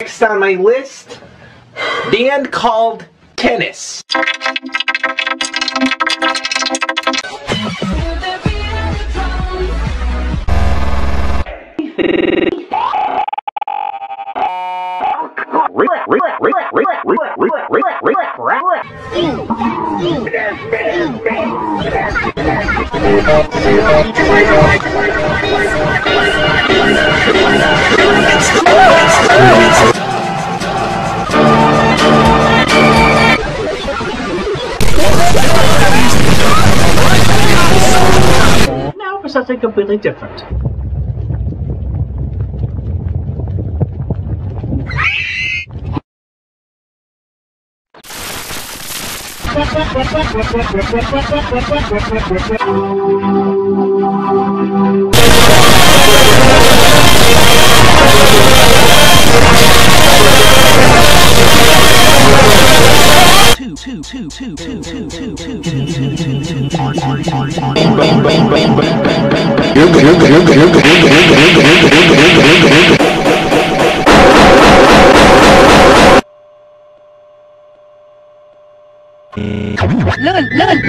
Next on my list, band called Tennis. Now for something completely different. two two two two two two two two two two two two two Look at, look